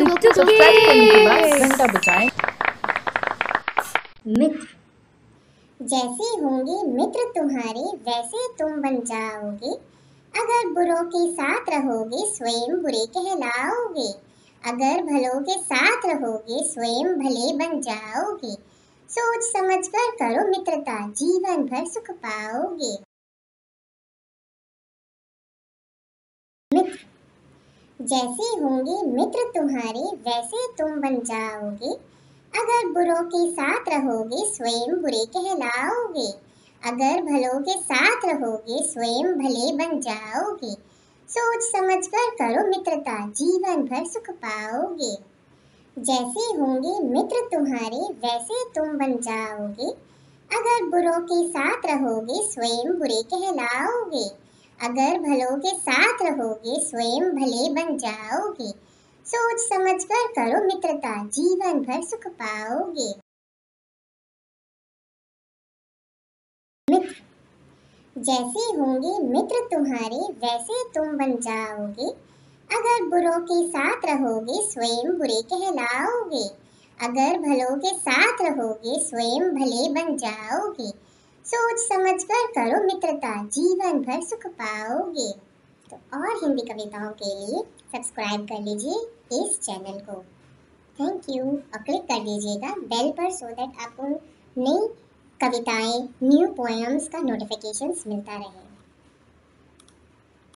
मित्र जैसे होंगे मित्र तुम्हारे, वैसे तुम बन जाओगे। अगर बुरों के साथ रहोगे, स्वयं बुरे कहलाओगे। अगर भलों के साथ रहोगे, स्वयं भले बन जाओगे। सोच समझ कर करो मित्रता, जीवन भर सुख पाओगे। जैसे होंगे मित्र तुम्हारे, वैसे तुम बन जाओगे। अगर बुरों के साथ रहोगे, स्वयं बुरे कहलाओगे। अगर भलों के साथ रहोगे, स्वयं भले बन जाओगे। सोच समझ कर करो मित्रता, जीवन भर सुख पाओगे। जैसे होंगे मित्र तुम्हारे, वैसे तुम बन जाओगे। अगर बुरों के साथ रहोगे, स्वयं बुरे कहलाओगे। अगर भलों के साथ रहोगे, स्वयं भले बन जाओगे। सोच समझ कर करो मित्रता, जीवन भर सुख पाओगे। मित्र, जैसे होंगे मित्र तुम्हारे, वैसे तुम बन जाओगे। अगर बुरों के साथ रहोगे, स्वयं बुरे कहलाओगे। अगर भलों के साथ रहोगे, स्वयं भले बन जाओगे। सोच समझ कर करो मित्रता। जीवन भर सुख पाओगे। तो और हिंदी कविताओं के लिए सब्सक्राइब कर लीजिए इस चैनल को। थैंक यू और क्लिक कर दीजिएगा बेल पर सो दैट आपको नई कविताएँ न्यू पोएम्स का नोटिफिकेशंस मिलता रहे।